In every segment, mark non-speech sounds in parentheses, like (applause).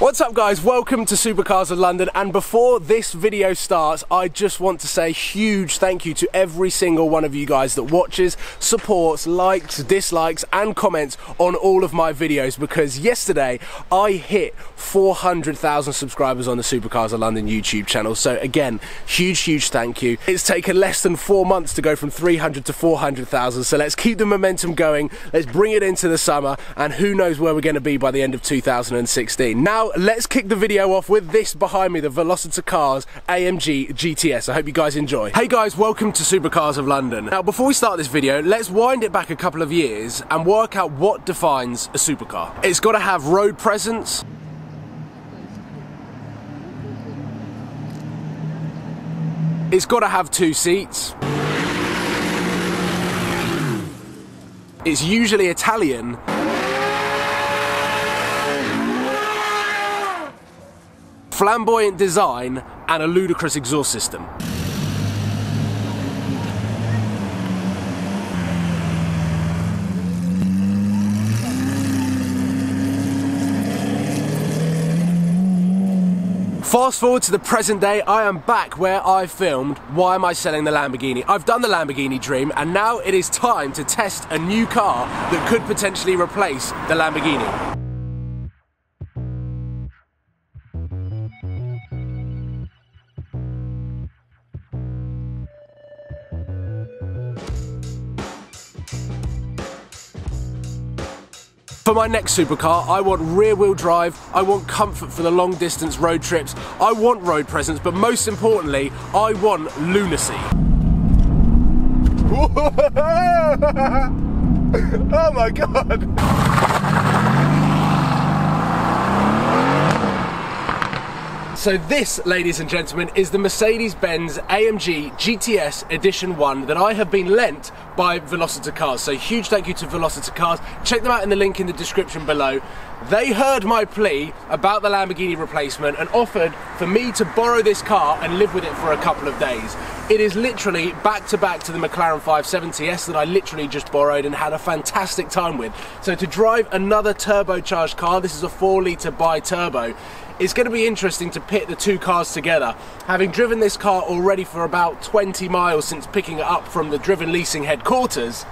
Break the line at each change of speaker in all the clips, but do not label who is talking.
What's up guys, welcome to Supercars of London. And before this video starts I just want to say huge thank you to every single one of you guys that watches, supports, likes, dislikes and comments on all of my videos. Because yesterday I hit 400,000 subscribers on the Supercars of London YouTube channel. So again huge huge thank you. It's taken less than four months to go from 300 to 400,000 so let's keep the momentum going, let's bring it into the summer. And who knows where we're going to be by the end of 2016. Now let's kick the video off with this behind me, the Velocita Cars AMG GTS. I hope you guys enjoy. Hey guys, welcome to Supercars of London. Now before we start this video, let's wind it back a couple of years and work out what defines a supercar. It's got to have road presence, It's got to have two seats. It's usually Italian flamboyant design and a ludicrous exhaust system. Fast forward to the present day, I am back where I filmed Why Am I Selling the Lamborghini? I've done the Lamborghini dream and now it is time to test a new car that could potentially replace the Lamborghini. For my next supercar, I want rear wheel drive, I want comfort for the long distance road trips, I want road presence, but most importantly, I want lunacy. (laughs) oh my god! So this, ladies and gentlemen, is the Mercedes-Benz AMG GTS Edition 1 that I have been lent by Velocita Cars. So huge thank you to Velocita Cars. Check them out in the link in the description below. They heard my plea about the Lamborghini replacement and offered for me to borrow this car and live with it for a couple of days. It is literally back to back to the McLaren 570S that I literally just borrowed and had a fantastic time with. So to drive another turbocharged car, this is a 4 litre bi-turbo, it's going to be interesting to pit the two cars together. Having driven this car already for about 20 miles since picking it up from the Driven Leasing headquarters,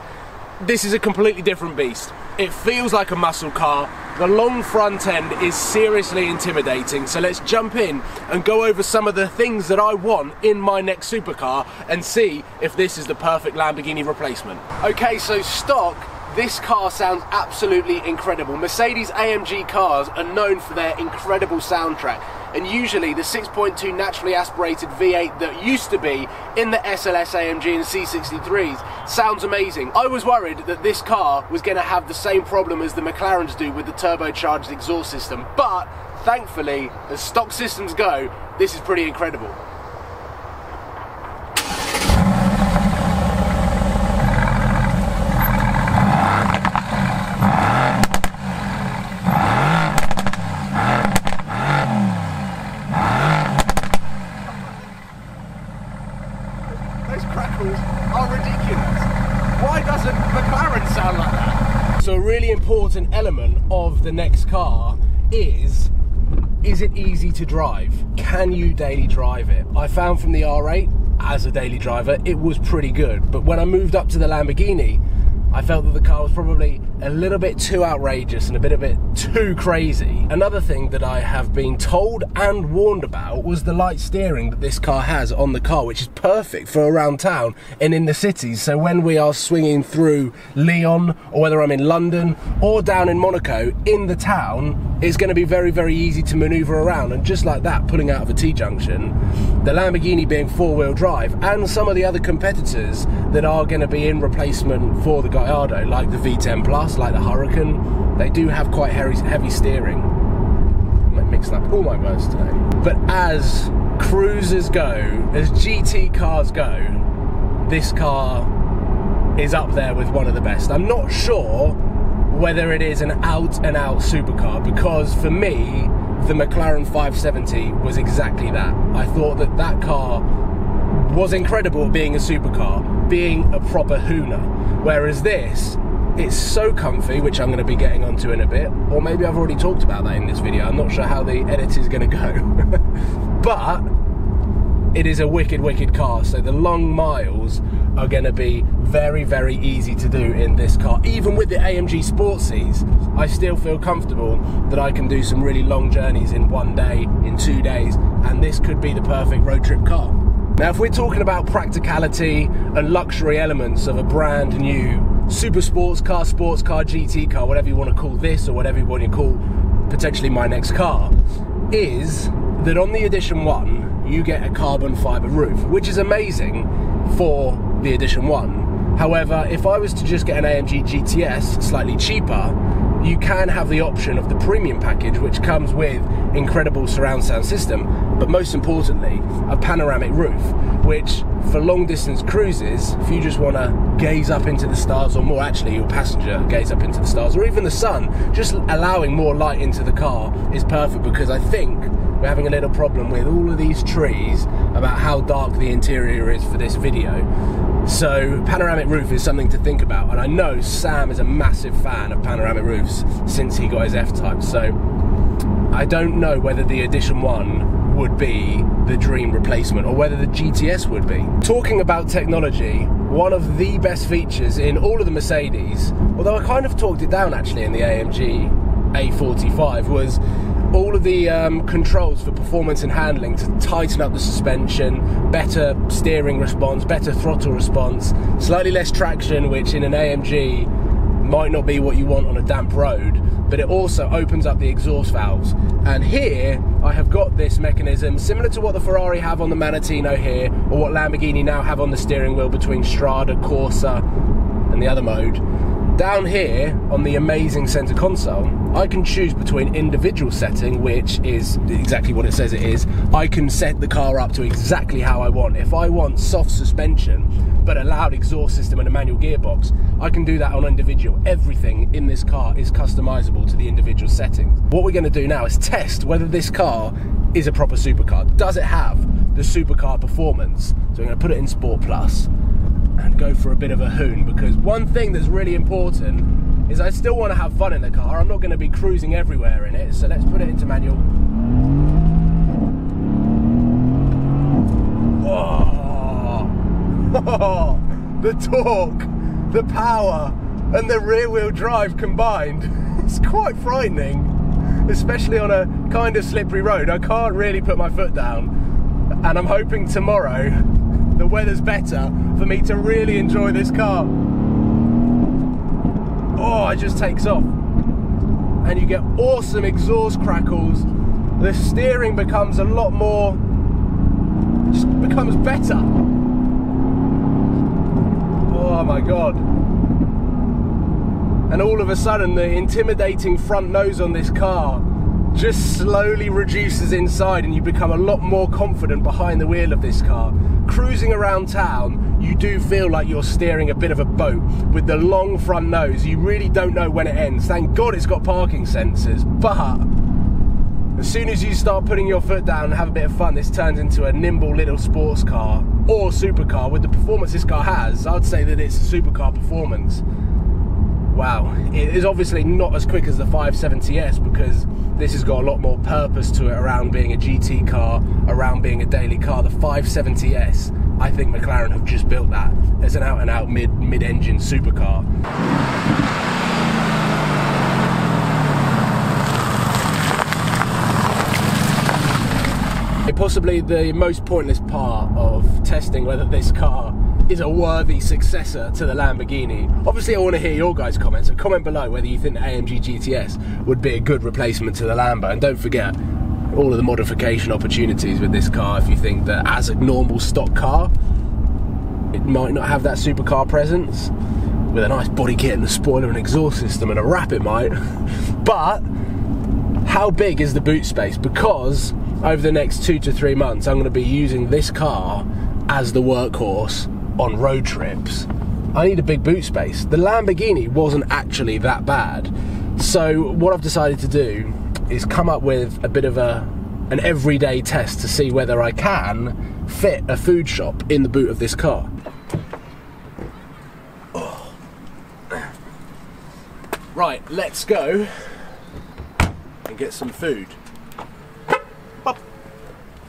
this is a completely different beast. It feels like a muscle car. The long front end is seriously intimidating. So let's jump in and go over some of the things that I want in my next supercar and see if this is the perfect Lamborghini replacement. Okay, so stock this car sounds absolutely incredible. Mercedes AMG cars are known for their incredible soundtrack and usually the 6.2 naturally aspirated V8 that used to be in the SLS AMG and C63s sounds amazing. I was worried that this car was going to have the same problem as the McLarens do with the turbocharged exhaust system, but thankfully, as stock systems go, this is pretty incredible. Important element of the next car is is it easy to drive? Can you daily drive it? I found from the R8 as a daily driver it was pretty good, but when I moved up to the Lamborghini, I felt that the car was probably a little bit too outrageous and a bit a bit too crazy. Another thing that I have been told and warned about was the light steering that this car has on the car, which is perfect for around town and in the cities. So when we are swinging through Lyon or whether I'm in London or down in Monaco in the town, it's going to be very, very easy to maneuver around. And just like that, pulling out of a T-junction, the Lamborghini being four-wheel drive and some of the other competitors that are going to be in replacement for the Gallardo, like the V10 Plus, like the Huracan, they do have quite heavy, heavy steering. I'm mixing up all my words today. But as cruisers go, as GT cars go, this car is up there with one of the best. I'm not sure whether it is an out and out supercar because for me, the McLaren 570 was exactly that. I thought that that car was incredible being a supercar, being a proper Huna. Whereas this It's so comfy, which I'm going to be getting onto in a bit, or maybe I've already talked about that in this video. I'm not sure how the edit is going to go. (laughs) but it is a wicked, wicked car. So the long miles are going to be very, very easy to do in this car. Even with the AMG Sportsies, I still feel comfortable that I can do some really long journeys in one day, in two days, and this could be the perfect road trip car. Now, if we're talking about practicality and luxury elements of a brand new super sports car, sports car, GT car, whatever you want to call this or whatever you want to call potentially my next car, is that on the Edition 1, you get a carbon fibre roof, which is amazing for the Edition 1. However, if I was to just get an AMG GTS slightly cheaper, you can have the option of the premium package, which comes with incredible surround sound system, but most importantly, a panoramic roof, which for long distance cruises, if you just want to gaze up into the stars, or more actually, your passenger gaze up into the stars, or even the sun, just allowing more light into the car is perfect because I think we're having a little problem with all of these trees about how dark the interior is for this video. So panoramic roof is something to think about, and I know Sam is a massive fan of panoramic roofs since he got his F-Type. So I don't know whether the Edition One would be the dream replacement or whether the GTS would be. Talking about technology, one of the best features in all of the Mercedes, although I kind of talked it down actually in the AMG A45, was all of the um, controls for performance and handling to tighten up the suspension, better steering response, better throttle response, slightly less traction, which in an AMG might not be what you want on a damp road, but it also opens up the exhaust valves. And here I have got this mechanism similar to what the Ferrari have on the Manettino here, or what Lamborghini now have on the steering wheel between Strada, Corsa, and the other mode down here on the amazing center console, I can choose between individual setting, which is exactly what it says it is. I can set the car up to exactly how I want. If I want soft suspension, but a loud exhaust system and a manual gearbox, I can do that on individual. Everything in this car is customizable to the individual settings. What we're going to do now is test whether this car is a proper supercar. Does it have the supercar performance? So I'm going to put it in Sport Plus and go for a bit of a hoon because one thing that's really important is I still want to have fun in the car. I'm not going to be cruising everywhere in it, so let's put it into manual. Oh, the torque, the power, and the rear wheel drive combined. (laughs) It's quite frightening, especially on a kind of slippery road. I can't really put my foot down, and I'm hoping tomorrow the weather's better for me to really enjoy this car. Oh, it just takes off. And you get awesome exhaust crackles. The steering becomes a lot more, just becomes better. Oh my God. And all of a sudden, the intimidating front nose on this car just slowly reduces inside and you become a lot more confident behind the wheel of this car. Cruising around town, you do feel like you're steering a bit of a boat with the long front nose. You really don't know when it ends. Thank God it's got parking sensors, but as soon as you start putting your foot down and have a bit of fun, this turns into a nimble little sports car or supercar. With the performance this car has, I'd say that it's a supercar performance wow, it is obviously not as quick as the 570S because this has got a lot more purpose to it around being a GT car, around being a daily car. The 570S, I think McLaren have just built that as an out and out mid mid engine supercar. Possibly the most pointless part of testing whether this car is a worthy successor to the Lamborghini. Obviously, I want to hear your guys' comments. So comment below whether you think the AMG GTS would be a good replacement to the Lambo. And don't forget all of the modification opportunities with this car. If you think that as a normal stock car, it might not have that supercar presence with a nice body kit and a spoiler and exhaust system and a wrap, it might. (laughs) but how big is the boot space? Because over the next two to three months, I'm going to be using this car as the workhorse on road trips, I need a big boot space. The Lamborghini wasn't actually that bad. So what I've decided to do is come up with a bit of a an everyday test to see whether I can fit a food shop in the boot of this car. Right, let's go and get some food.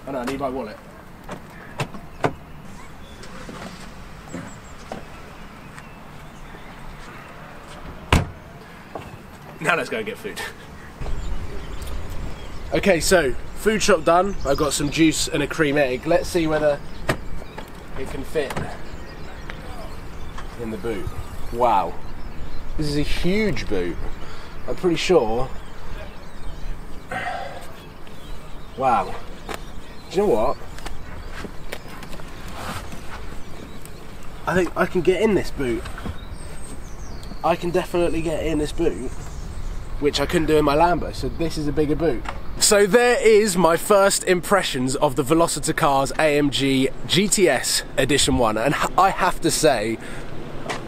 Oh no, I need my wallet. Now let's go and get food. Okay, so food shop done. I've got some juice and a cream egg. Let's see whether it can fit in the boot. Wow. This is a huge boot. I'm pretty sure. Wow. Do you know what? I think I can get in this boot. I can definitely get in this boot, which I couldn't do in my Lambo, so this is a bigger boot. So there is my first impressions of the Velocitacars AMG GTS Edition 1 and I have to say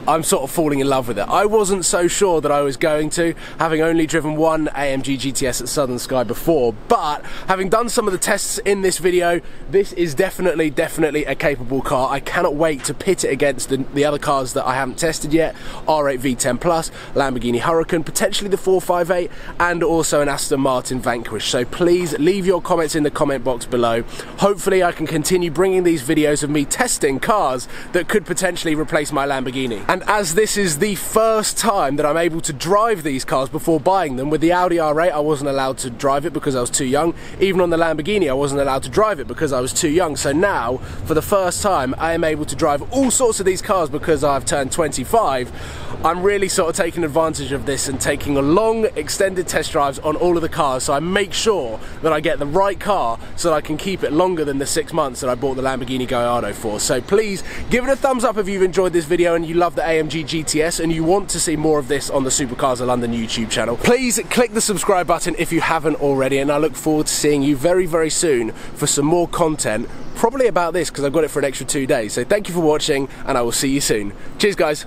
I'm sort of falling in love with it. I wasn't so sure that I was going to, having only driven one AMG GTS at Southern Sky before, but having done some of the tests in this video, this is definitely, definitely a capable car. I cannot wait to pit it against the, the other cars that I haven't tested yet, R8 V10 Plus, Lamborghini Huracan, potentially the 458, and also an Aston Martin Vanquish. So please leave your comments in the comment box below. Hopefully I can continue bringing these videos of me testing cars that could potentially replace my Lamborghini. And as this is the first time that I'm able to drive these cars before buying them, with the Audi R8 I wasn't allowed to drive it because I was too young. Even on the Lamborghini I wasn't allowed to drive it because I was too young. So now, for the first time, I am able to drive all sorts of these cars because I've turned 25. I'm really sort of taking advantage of this and taking a long extended test drives on all of the cars so I make sure that I get the right car so that I can keep it longer than the six months that I bought the Lamborghini Gallardo for. So please give it a thumbs up if you've enjoyed this video and you love the AMG GTS and you want to see more of this on the Supercars of London YouTube channel. Please click the subscribe button if you haven't already and I look forward to seeing you very very soon for some more content probably about this because I've got it for an extra two days. So thank you for watching and I will see you soon. Cheers guys.